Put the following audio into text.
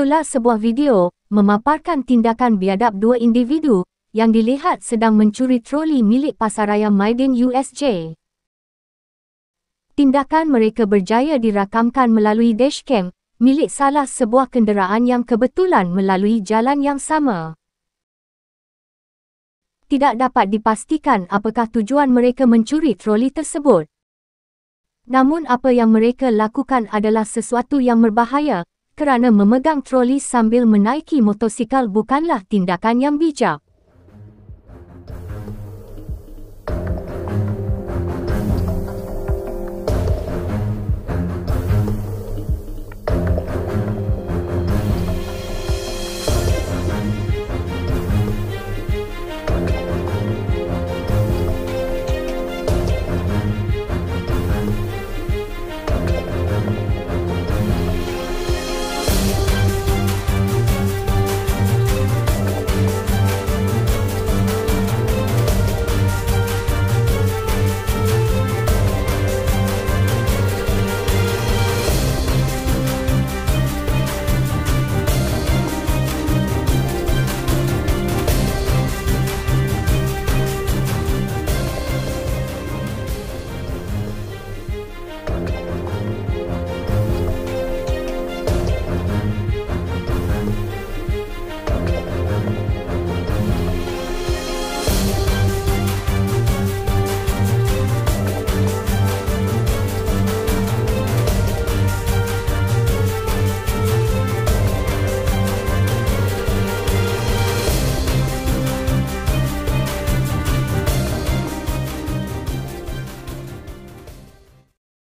Itulah sebuah video memaparkan tindakan biadab dua individu yang dilihat sedang mencuri troli milik pasaraya Maidin USJ. Tindakan mereka berjaya dirakamkan melalui dashcam milik salah sebuah kenderaan yang kebetulan melalui jalan yang sama. Tidak dapat dipastikan apakah tujuan mereka mencuri troli tersebut. Namun apa yang mereka lakukan adalah sesuatu yang berbahaya kerana memegang troli sambil menaiki motosikal bukanlah tindakan yang bijak.